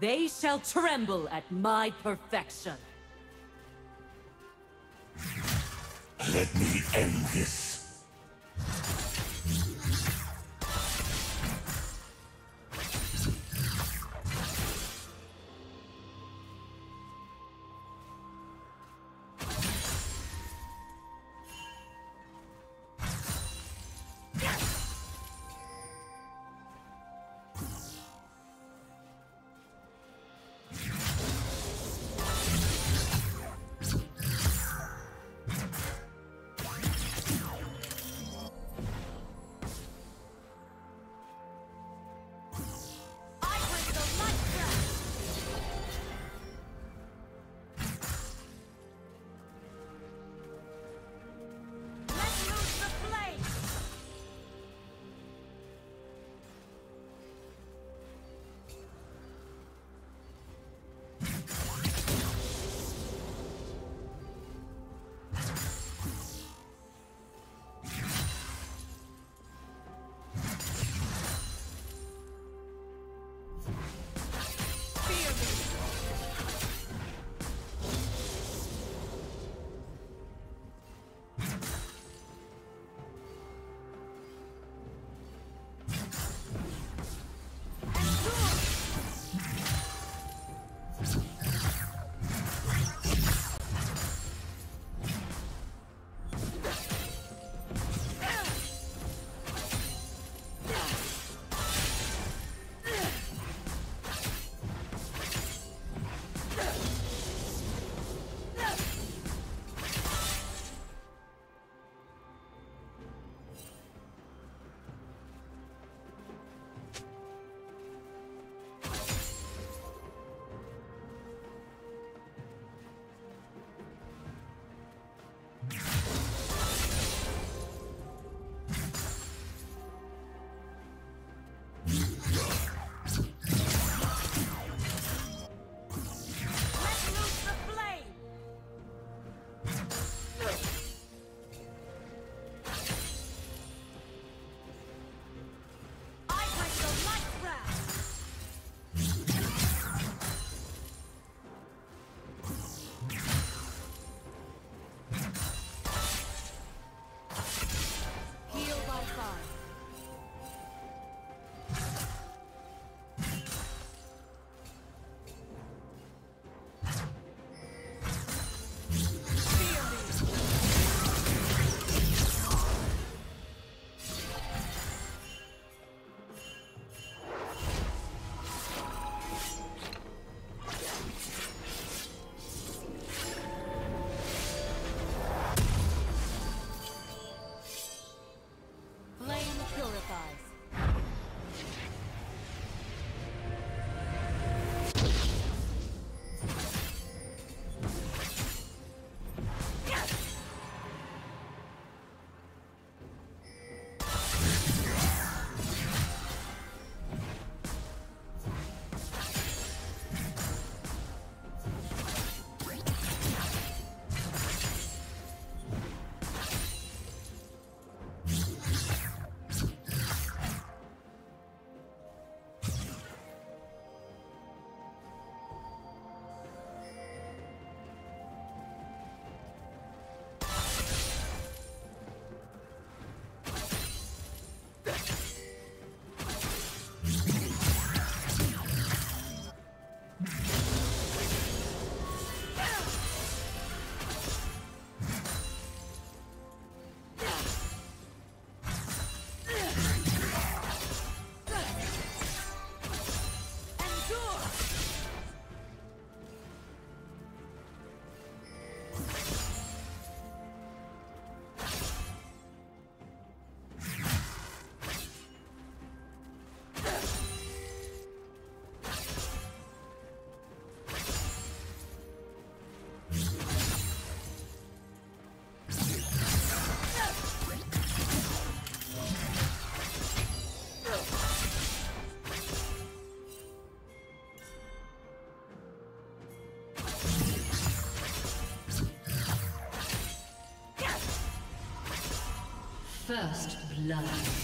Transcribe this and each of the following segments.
They shall tremble at my perfection. Let me end this. First blood.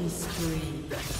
Killing spree.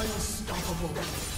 Unstoppable.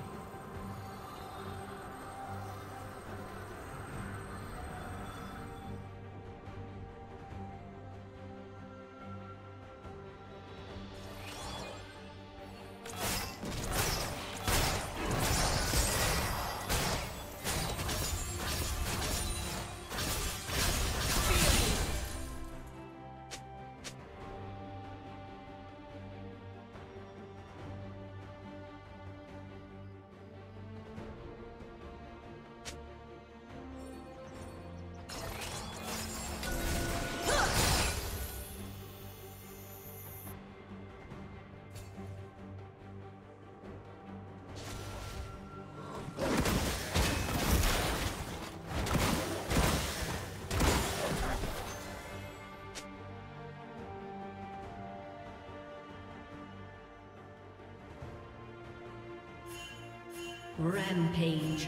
Rampage.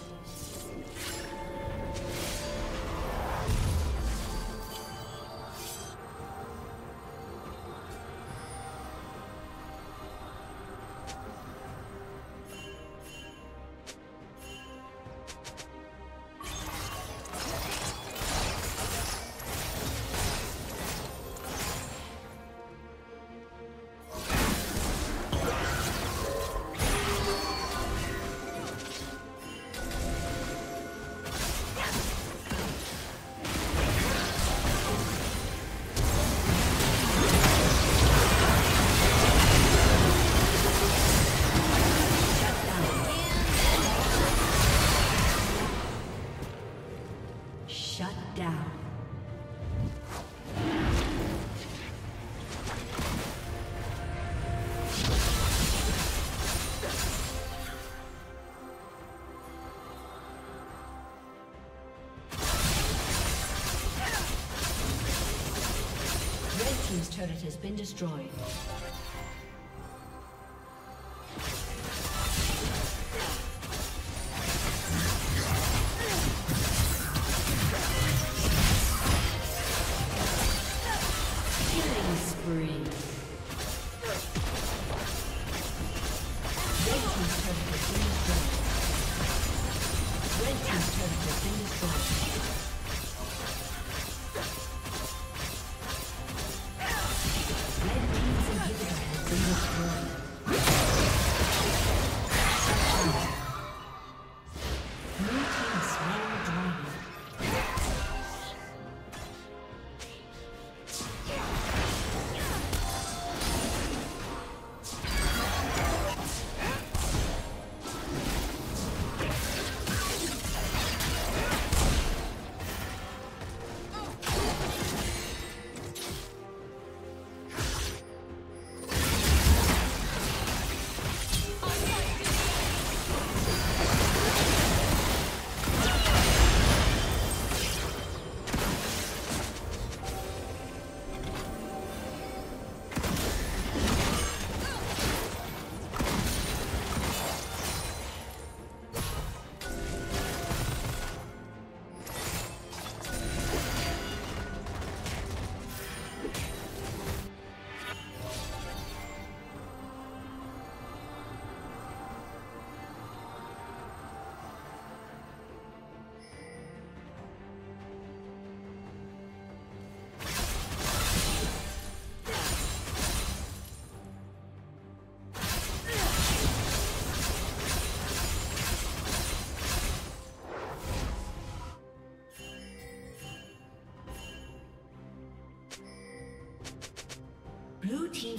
Been destroyed.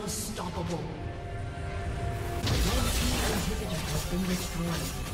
Unstoppable. Red team inhibitor has been destroyed.